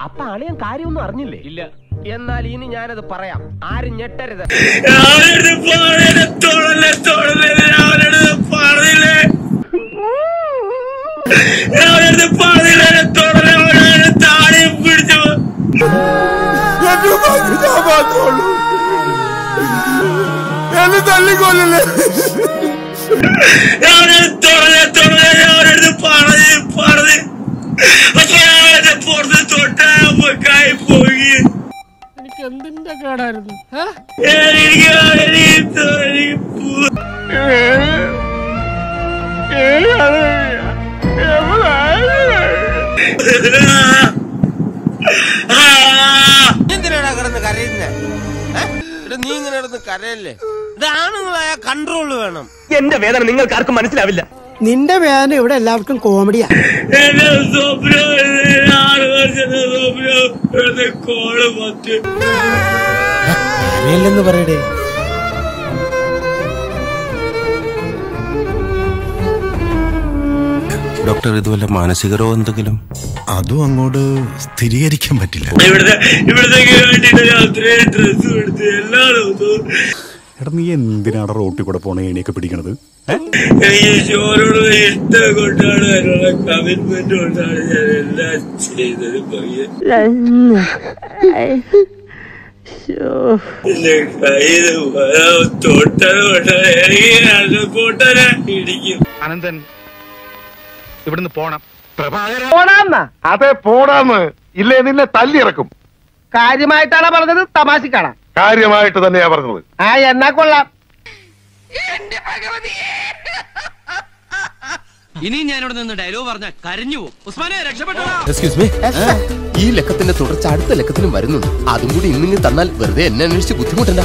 അപ്പൊ ഞാൻ കാര്യമൊന്നും അറിഞ്ഞില്ലേ? ഇല്ല. എന്നാൽ ഇനി ഞാനത് പറയാം. ആരും ഞെട്ടരുത്. എന്നെ തല്ലിക്കൊല്ലല്ലേ? എനിക്ക് എന്തിന്റെ കേടായിരുന്നു? ഏ? എന്തിനാടാ കിടന്ന് കരയുന്നേ? നീ ഇങ്ങനെ കിടന്ന് കരയല്ലേ? ഇതാണുങ്ങളായ കൺട്രോൾ വേണം. എന്റെ വേദന നിങ്ങൾക്ക് ആർക്കും മനസ്സിലാവില്ല. നിന്റെ വേദന ഇവിടെ എല്ലാവർക്കും കോമഡിയാ അറിയില്ലെന്ന് പറയടേ? ഡോക്ടർ ഇതുവല്ല മാനസിക രോഗം എന്തെങ്കിലും? അതും അങ്ങോട്ട് സ്ഥിരീകരിക്കാൻ പറ്റില്ല. എടാ നീ എന്തിനാണ് റോട്ടിൽ കൂടെ പോണ ഏണിയൊക്കെ പിടിക്കണത്? അനന്തൻ ഇവിടുന്ന് പോണം. പോണാന്നാ. അതെ പോടാന്ന് ഇല്ലേ നിന്നെ തല്ലിറക്കും കാര്യമായിട്ടാണ് പറഞ്ഞത്? തമാശക്കാണ്? കാര്യമായിട്ട് തന്നെയാ പറഞ്ഞത്. ആ എന്നാ കൊള്ളാം. ഇനി ഞാനിവിടെ നിന്ന് ഡയലോഗ് പറഞ്ഞ കരഞ്ഞു പോകും. ഉസ്മാനെ രക്ഷപ്പെട്ടോ എക്സ്ക്യൂസ് മീ ഈ ലക്കത്തിന്റെ തുടർച്ച അടുത്ത ലക്കത്തിലും വരുന്നുണ്ട്. അതും കൂടി ഇന്നിങ്ങ് തന്നാൽ വെറുതെ എന്നെ അന്വേഷിച്ച് ബുദ്ധിമുട്ടണ്ട.